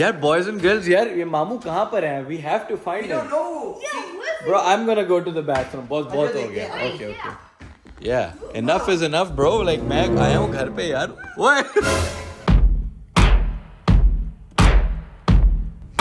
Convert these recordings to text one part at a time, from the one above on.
यार boys and girls यार ये मामू कहाँ पर हैं? We have to find him bro I am gonna go to the bathroom बहुत बहुत हो गया. ओके ओके या enough is enough bro like मैं आया हूँ घर पे यार. ओए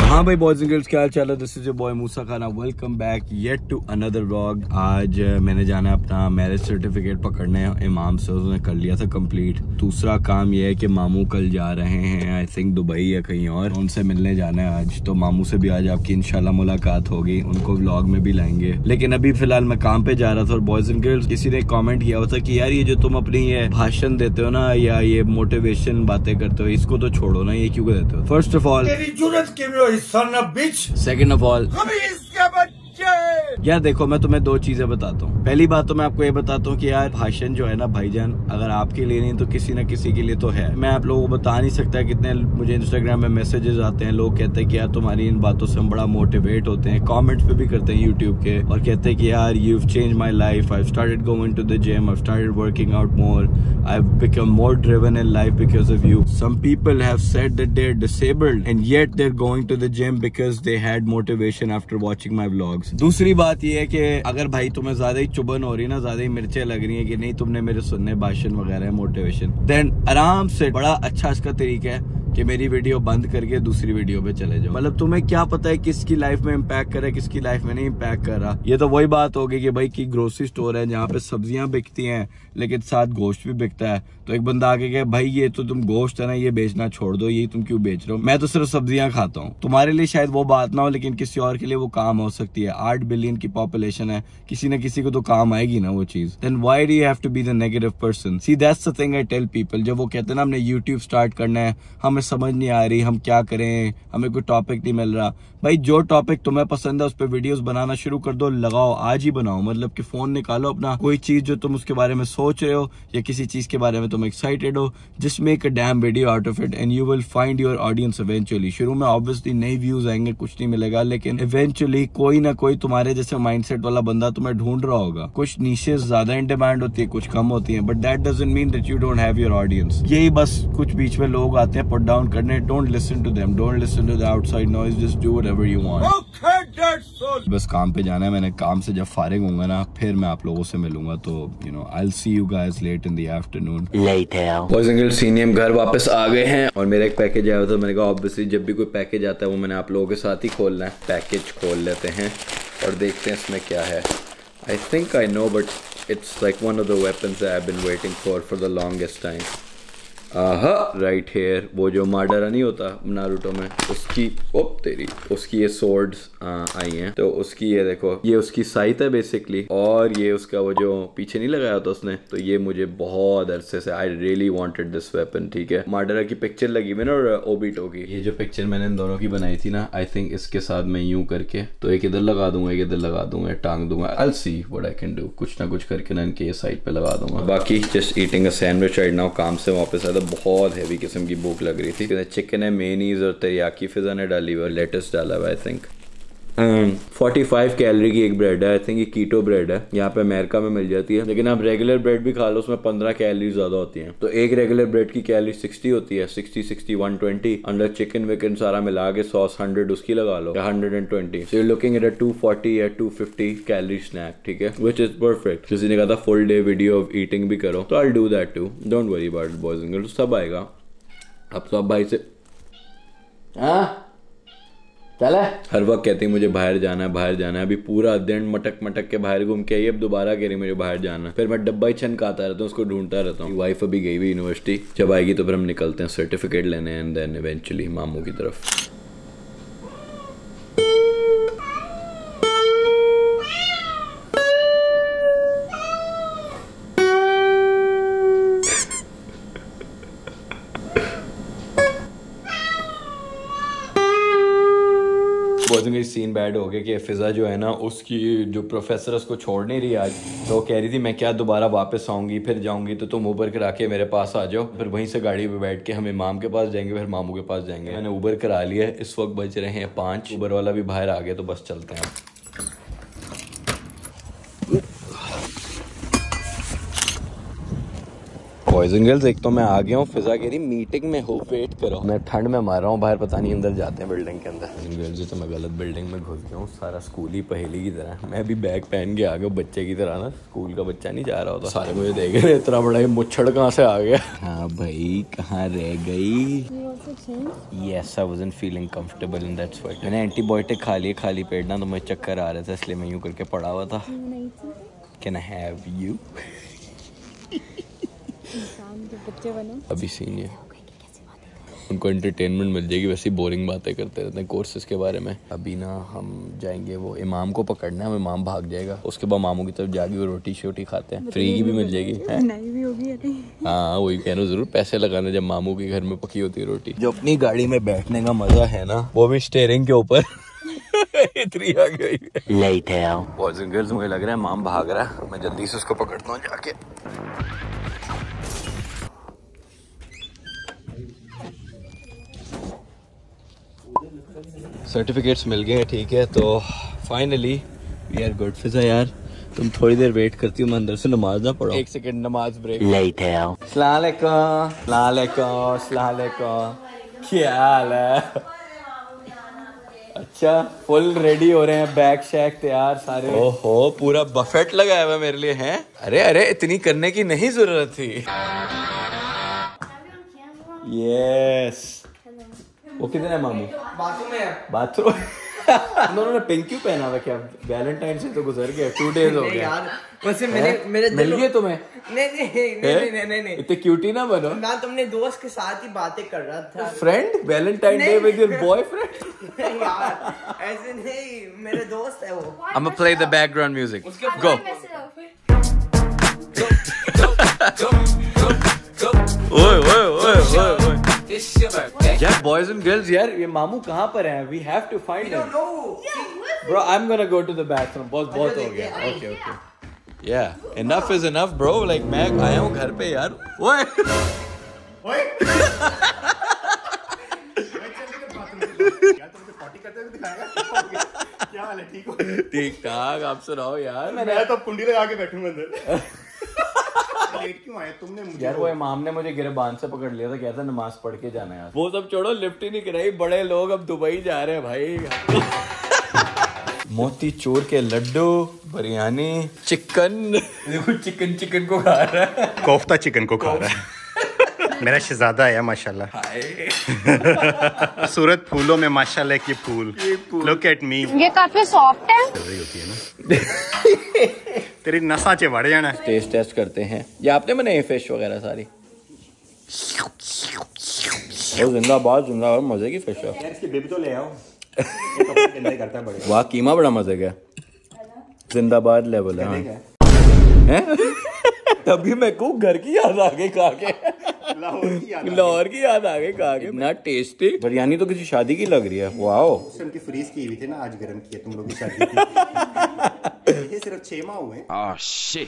हाँ भाई बॉयज़ एंड गर्ल्स क्या हाल चाल है? This is your boy Moosa खाना welcome back yet to another vlog आज मैंने जाना है अपना मैरिज सर्टिफिकेट पकड़ने. इमाम से उसने कर लिया था कंप्लीट दूसरा काम ये है कि मामू कल जा रहे हैं आई थिंक दुबई या कहीं और। उनसे मिलने जाना है आज तो मामू से भी आज आपकी इंशाल्लाह मुलाकात होगी उनको व्लॉग में भी लाएँगे। लेकिन अभी फ़िलहाल मैं काम पे जा रहा था और बॉयज़ एंड गर्ल्स किसी ने कॉमेंट किया हुआ था कि यार ये जो तुम अपनी ये भाषण देते हो ना या ये मोटिवेशन बातें करते हो इसको तो छोड़ो ना ये क्यों देते हो? First of all? Second of all यार देखो, मैं तुम्हें दो चीज़ें बताता हूँ। पहली बात तो मैं आपको ये बताता हूँ कि यार, भाषण जो है ना, भाईजान, अगर आपके लिए नहीं तो किसी न किसी के लिए तो है। मैं आप लोगों को बता नहीं सकता कितने मुझे इंस्टाग्राम में मैसेजेस आते हैं, लोग कहते हैं कि यार, तुम्हारी इन बातों से हम बड़ा मोटिवेट होते हैं। कमेंट्स पे भी करते हैं यूट्यूब के और कहते हैं कि यार you change my life I started going to the gym I started working out more I become more driven in life because of you some people have that disabled and yet going to the gym because they had motivation after watching my vlogs दूसरी बात ये है कि अगर भाई तुम्हें ज़्यादा ही चुभन हो रही है ना, ज़्यादा ही मिर्चें लग रही है कि नहीं तुमने मेरे सुनने भाषण वगैरह मोटिवेशन देन आराम से बड़ा अच्छा इसका तरीका है। कि मेरी वीडियो बंद करके दूसरी वीडियो पे चले जाओ। मतलब तुम्हें क्या पता है किसकी लाइफ में इम्पैक्ट कर रहा है किसकी लाइफ में नहीं इम्पैक्ट कर रहा? ये तो वही बात होगी कि भाई की ग्रोसरी स्टोर है जहाँ पे सब्ज़ियाँ बिकती हैं लेकिन साथ गोश्त भी बिकता है। तो एक बंदा आके कहे भाई ये तो तुम गोश्त है ना ये बेचना छोड़ दो ये तुम क्यों बेच रहे हो? मैं तो सिर्फ़ सब्ज़ियाँ खाता हूँ। तुम्हारे लिए शायद वो बात ना हो लेकिन किसी और के लिए वो काम हो सकती है। आठ बिलियन की पॉपुलेशन है किसी न किसी को तो काम आएगी ना वो चीज़। Then why do have to be the negative person see that's the thing I tell people जब वो कहते हैं ना हमने यूट्यूब स्टार्ट करना है हमें समझ नहीं आ रही, हम क्या करें? हमें कोई टॉपिक नहीं मिल रहा। भाई, जो टॉपिक तुम्हें पसंद है, उस पर वीडियोस बनाना शुरू कर दो, लगाओ, आज ही बनाओ। मतलब कि फ़ोन निकालो अपना। कोई चीज़ जो तुम उसके बारे में सोच रहे हो, या किसी चीज़ के बारे में तुम एक्साइटेड हो जिस make a damn video out of it and you will find your audience eventually शुरू में ऑब्वियसली नई व्यूज़ आएँगे, कुछ नहीं मिलेगा, लेकिन इवेंचुअली कोई ना कोई तुम्हारे जैसे माइंडसेट वाला बंदा तुम्हें ढूंढ रहा होगा। कुछ नीशेस ज़्यादा इन डिमांड होती है, कुछ कम होती है but that doesn't mean that you don't have your audience यही बस कुछ बीच में लोग आते हैं डाउन करने don't listen to them don't listen to the outside noise just do whatever you want Okay, that's all. बस काम पे जाना है। मैंने काम से जब फारिग होऊँगा ना फिर मैं आप लोगों से मिलूँगा। तो you know I see you guys late in the afternoon boys and girls सीनियम घर वापस आ गए हैं और मेरा एक पैकेज आया था। मैंने कहा ऑब्वियसली जब भी कोई पैकेज आता है वो मैंने आप लोगों के साथ ही खोलना है। पैकेज खोल लेते हैं और देखते हैं इसमें क्या है। I think I know but it's like one of the weapons I have been waiting for for the longest time आहा राइट हेयर वो जो मार्डरा नहीं होता, नारुतो में, उसकी ओ तेरी, उसकी ये सोर्ड्स आई हैं। तो उसकी ये देखो, ये उसकी साइट है बेसिकली और ये उसका वो जो पीछे नहीं लगाया था उसने तो ये मुझे बहुत अरसे से I really wanted this weapon ठीक है। मार्डरा की पिक्चर लगी मैंने और ओबिटो की। ये जो पिक्चर मैंने इन दोनों की बनाई थी ना आई थिंक इसके साथ मैं यूँ करके तो एक इधर लगा दूँगा, एक इधर लगा दूँगा, टांग दूँगा। I see what I can do कुछ ना कुछ करके ना इनके साइड पे लगा दूँगा। बाकी just eating a sandwich right now काम से वापस आया था बहुत हैवी किस्म की भूख लग रही थी। चिकन है मेनीज और तरियाकी फिजा ने डाली हुई और लेटेस्ट डाला हुआ I think forty five calorie की एक ब्रेड है आई थिंक ये कीटो ब्रेड है, यहाँ पे अमेरिका में मिल जाती है। लेकिन आप रेगुलर ब्रेड भी खा लो, उसमें पंद्रह कैलोरी ज़्यादा होती हैं। तो एक रेगुलर ब्रेड की कैलोरी सिक्सटी होती है sixty sixty one twenty under chicken विकन सारा मिला के सॉस हंड्रेड उसकी लगा लो and twenty so you looking at two forty या टू फिफ्टी कैलोरी स्नैक ठीक है? विच इज़ परफेक्ट किसी ने कहा था full day video of eating भी करो तो I do that too don't worry about boys and girls सब आएगा। अब तो अब भाई से हाँ? चले। हर वक्त कहती मुझे बाहर जाना है, बाहर जाना है। अभी पूरा दिन मटक मटक के बाहर घूम के आई, अब दोबारा कह रही मुझे बाहर जाना है। फिर मैं डब्बा ही छन आता रहता हूँ, उसको ढूंढता रहता हूँ। वाइफ अभी गई हुई यूनिवर्सिटी जब आएगी तो फिर हम निकलते हैं सर्टिफिकेट लेने एंड देन इवेंचुअली मामू की तरफ़। बैड हो गया कि फिजा जो है ना, उसकी जो प्रोफेसर उसको छोड़ नहीं रही आज। तो कह रही थी, मैं क्या दोबारा वापस आऊँगी, फिर जाऊँगी तो तुम उबर करा के मेरे पास आ जाओ। फिर वहीं से गाड़ी पर बैठ के हम इमाम के पास जाएँगे, फिर मामू के पास जाएँगे। मैंने उबर करा लिया। इस वक्त बज रहे हैं पाँच। ऊबर वाला भी बाहर आ गया तो बस चलते हैं। बॉयज़ एंड गर्ल्स एक तो मैं आ गया हूँ फिजा कह रही मीटिंग में हो वेट करो। मैं ठंड में मार रहा हूँ बाहर पता नहीं अंदर जाते हैं बिल्डिंग के अंदर। गर्ल्स तो मैं गलत बिल्डिंग में घुस गया हूँ सारा स्कूल ही पहली की तरह मैं भी बैग पहन के आ गया बच्चे की तरह ना स्कूल का बच्चा नहीं जा रहा होता। सारे मुझे देख रहे इतना बड़ा मुच्छड़ कहाँ से आ गया? हाँ भाई कहाँ रह गई? Yes I wasn't feeling comfortable in that sweat मैंने एंटीबायोटिक खा लिए खाली पेट ना तो मुझे चक्कर आ रहे थे इसलिए मैं यूँ करके पड़ा हुआ था। कैन आई हैव यू बच्चे बनो अभी सीन ये। उनको एंटरटेनमेंट मिल जाएगी वैसे बोरिंग बातें करते रहते हैं कोर्सेज के बारे में। अभी ना हम जाएँगे वो इमाम को पकड़ना है इमाम भाग जाएगा। उसके बाद मामू की तरफ़ जाके वो रोटी शोटी खाते हैं। फ्री की भी मिल जाएगी हैं? नहीं भी होगी अरे हाँ वही कह रहा हूँ ज़रूर पैसे लगाने जब मामू के घर में पकी होती है रोटी। जो अपनी गाड़ी में बैठने का मज़ा है ना वो भी स्टेयरिंग के ऊपर। इतनी आ गई। बॉयज़ एंड गर्ल्स मुझे लग रहा है माम भाग रहा है। मैं जल्दी से उसको पकड़ता हूँ जाके। सर्टिफिकेट्स मिल गए हैं ठीक है तो finally we are good Fiza यार तुम थोड़ी देर वेट करती हो मैं अंदर से नमाज़ ना पढ़ो एक सेकंड नमाज़ ब्रेक सलामकुम सलामकुम सलामकुम क्या हाल है? अच्छा फुल रेडी हो रहे हैं बैग शैग तैयार सारे। ओहो पूरा बफेट लगाया हुआ मेरे लिए हैं? अरे अरे इतनी करने की नहीं ज़रूरत थी। यस वो किधर है मामू? बाथरूम में बाथरूम? उन्होंने पिंक क्यों पहना हुआ क्या? वैलेंटाइन से तो गुजर गया टू डेज़ हो गया। यार वैसे मेरे? मेरे मिल गए तुम्हें? नहीं नहीं नहीं नहीं नहीं नहीं नहीं। इतने क्यूटी ना बनो। मैं तुमने दोस्त के साथ ही बातें कर रहा था। Friend Valentine day. With your boyfriend यार ऐसे नहीं मेरे दोस्त है वो। I'm gonna play the background music. Go. यार बॉयज़ एंड गर्ल्स यार ये मामू कहाँ पर हैं? We have to find them bro I am gonna go to the bathroom बहुत बहुत हो गया. ओके ओके या enough is enough bro like मैं आया हूँ घर पे यार. ओए ठीक ठाक आप सुनाओ यार. मैं तो कुंडी लगा के बैठूँगा अंदर। लेट क्यों आए? तुमने मुझे यार वो इमाम ने मुझे गिरबान से पकड़ लिया था कहता नमाज़ पढ़ के जाना है। वो सब छोड़ो लिफ्ट ही नहीं कराई बड़े लोग अब दुबई जा रहे हैं भाई। मोती चूर के लड्डू बिरयानी चिकन। देखो चिकन चिकन को खा रहा है। कोफ्ता चिकन को खा रहा है। मेरा शहजादा है माशाल्लाह। सूरत फूलों में माशाल्लाह की फूल। लुक एट मी ये काफ़ी सॉफ्ट है। होती है ना। तेरी नसा चे बढ़ जाना। टेस्ट टेस्ट करते हैं। ये आपने बनाई फ़िश वगैरह सारी? जिंदाबाद जिंदाबाद मज़े की फ़िश है। इसकी बेबी तो ले आओ। करता है वाह कीमा बड़ा मज़े का जिंदाबाद लेवल है हाँ। तभी मैं को घर की याद आ गई खा के। लाहौर की याद आ गई। खा के। इतना टेस्टी बिरयानी तो किसी शादी की लग रही है। वाओ उनकी फ्रीज की हुई थी ना आज गर्म की है तुम लोग की शादी छह माह हुए।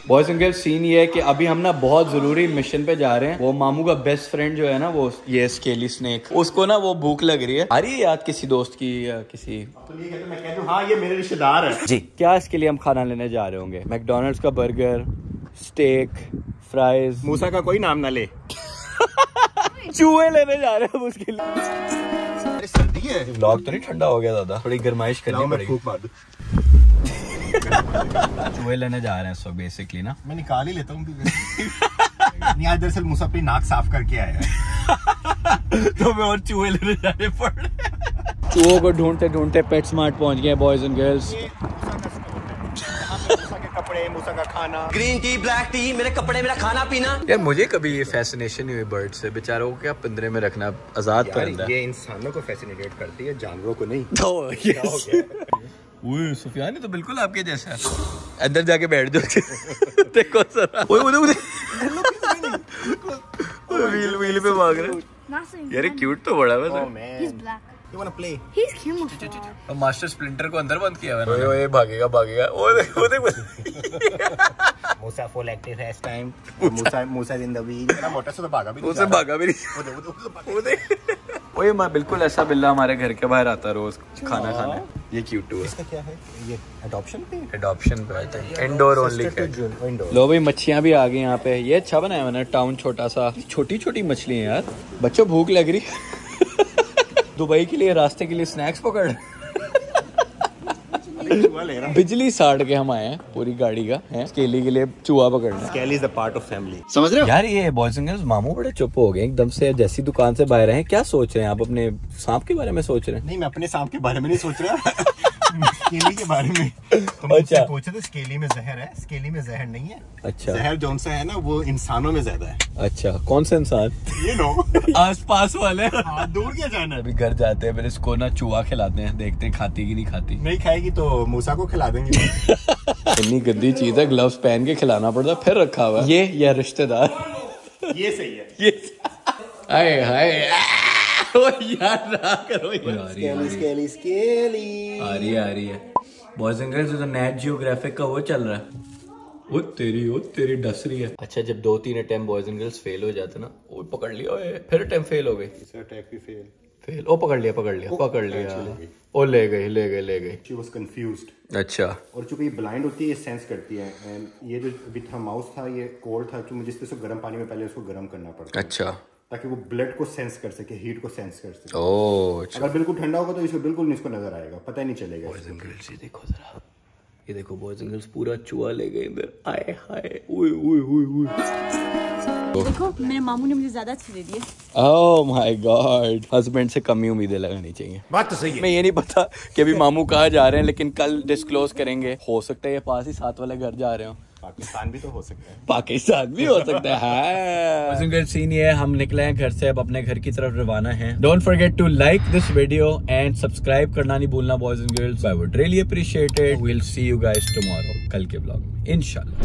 बॉयज़ एंड गर्ल्स सीन ये है कि अभी हम ना बहुत ज़रूरी मिशन पे जा रहे हैं। वो मामू का बेस्ट फ्रेंड जो है ना वो ये स्केली स्नेक उसको ना वो भूख लग रही है। आ रही है याद किसी दोस्त की या किसी तो ये कहते मैं कह दूँ हाँ ये मेरे रिश्तेदार है। जी। क्या इसके लिए हम खाना लेने जा रहे होंगे? मैकडोनल्ड्स का बर्गर स्टेक फ्राइज मूसा का कोई नाम ना ले। चूहे लेने जा रहे हैं उसके लिए। सर्दी है। व्लॉग तो नहीं ठंडा हो गया दादा। थोड़ी गर्माइश करनी पड़ेगी। चूहे लेने जा रहे हैं सो बेसिकली ना। मैं निकाल ही लेता हूँ नहीं आज दरअसल मूसा अपनी नाक साफ़ करके आया है। तो मैं और चूहे लेने जाने पड़ रहे चूहों को ढूंढते ढूंढते पेट स्मार्ट पहुँच गए बॉयज़ एंड गर्ल्स कपड़े मूसा का खाना। ग्रीन टी ब्लैक टी मेरे कपड़े मेरा खाना पीना। यार मुझे कभी ये फैसिनेशन नहीं हुई बर्ड से। बेचारों को क्या पिंजरे में रखना आज़ाद परिंदा ये इंसानों को फैसिनेटेड करती है जानवरों को नहीं। तो यस ओए सुफियान तो बिल्कुल आपके जैसा है। अंदर जाके बैठ जाओ। देखो जरा। ओए ओए ओए व्हील व्हील पे भाग रहा है। यार क्यूट तो बड़ा है Oh, वैसे. You wanna play? और मास्टर स्प्लिंटर को अंदर बंद किया हुआ है ओए ओए भागेगा भागेगा। ओए देख ओए देख मूसा full active has time. Musa Musa in the wheel. इतना मोटा सा तो भागा भी नहीं उससे जा भागा भी नहीं। वो देखो, वो देखो, वो देख। ओए मैं बिल्कुल ऐसा बिल्ला हमारे घर के बाहर आता रोज खाना खाने। ये क्यूट है इसका क्या है? ये अडॉप्शन पे? एडॉप्शन पे आता है इंडोर ओनली लो भाई मच्छियाँ भी आ गई यहाँ पे। ये अच्छा बनाया मैंने टाउन छोटा सा। छोटी छोटी मछली है यार। बच्चों भूख लग रही। दुबई के लिए रास्ते के लिए स्नैक्स पकड़। बिजली साड़ के हम आए हैं पूरी गाड़ी का है। स्केली के लिए चूहा पकड़ना। Scaly is a part of family समझ रहे हो? यार ये बॉयज़ एंड गर्ल्स मामू बड़े चुप हो गए एकदम से। जैसी दुकान से बाहर हैं क्या सोच रहे हैं आप? अपने सांप के बारे में सोच रहे हैं? नहीं मैं अपने सांप के बारे में नहीं सोच रहा। स्केली के बारे में। तुम अच्छा। पूछे तो स्केली में जहर है स्केली में जहर नहीं है। अच्छा। जहर जौन सा है ना वो इंसानों में ज़्यादा है। अच्छा कौन सा इंसान? ये नो आस पास वाले। हाँ दूर क्या जाना अभी घर जाते हैं फिर इसको ना चूहा खिलाते हैं देखते हैं खाती की नहीं खाती। नहीं खाएगी तो मूसा को खिला देंगे। इतनी गंदी चीज़ है ग्लव्स पहन के खिलाना पड़ता फिर रखा हुआ है। ये या रिश्तेदार? ये सही है। ये हाय हाय। ओ यार ना करो यार आ स्केली स्केली आ रही है। आ रही है बॉयज़ एंड गर्ल्स तो नेट जियोग्राफिक का वो चल रहा है। ओ तेरी ओ तेरी डस रही है। अच्छा जब दो तीन attempt boys and girls fail हो जाते ना ओ पकड़ लिया ओए फिर अटेम्प्ट फेल हो गई। अटैक भी फेल फेल ओ पकड़ लिया पकड़ लिया पकड़ लिया। ओ ले गई ले गई ले गई। शी वाज कंफ्यूज्ड अच्छा। और चूँकि ये ब्लाइंड होती है ये सेंस करती है एंड ये जो अभी था माउस था ये कोल्ड था तो मुझे जिस तरह से गर्म पानी में पहले उसको गर्म करना पड़ता है। अच्छा। ताकि वो ब्लड को सेंस कर सके हीट को सेंस कर सके। अच्छा। अगर बिल्कुल ठंडा होगा तो इसको बिल्कुल नहीं इसको नज़र आएगा पता ही नहीं चलेगा बॉयज़ एंड गर्ल्स ये देखो जरा। ये देखो बॉयज़ एंड गर्ल्स पूरा चूहा ले गए इधर आए हाय ओए ओए ओए ओए देखो मेरे मामू ने मुझे ज़्यादा अच्छे दे दिए ओह माय गॉड हस्बैंड से कम ही उम्मीदें लगानी चाहिए। बात तो सही है। मैं ये नहीं पता कि अभी मामू कहाँ जा रहे हैं लेकिन कल डिस्क्लोज करेंगे। हो सकता है ये पास ही साथ वाले घर जा रहे हो। पाकिस्तान भी तो हो सकता है। पाकिस्तान भी हो सकता है। सीन ये हम निकले हैं घर से अब अपने घर की तरफ़ रवाना है। Don't forget to like this video and subscribe करना नहीं भूलना boys and girls I would really appreciate it will see you guys tomorrow कल के ब्लॉग में इंशाल्लाह